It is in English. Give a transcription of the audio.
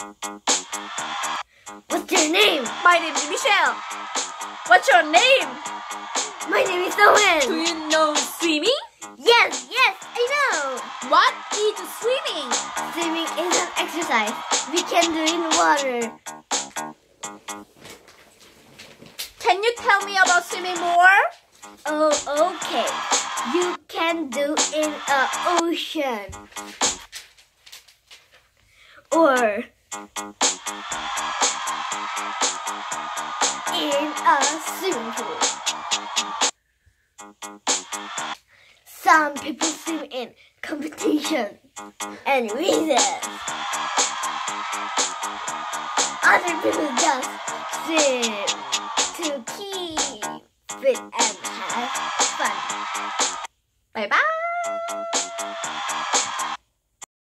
What's your name? My name is Michelle. What's your name? My name is Owen. Do you know swimming? Yes, yes, I know. What is swimming? Swimming is an exercise we can do in water. Can you tell me about swimming more? Oh, okay. You can do in a ocean. Or in a swimming pool. Some people swim in competition and races. Other people just swim to keep fit and have fun. Bye bye.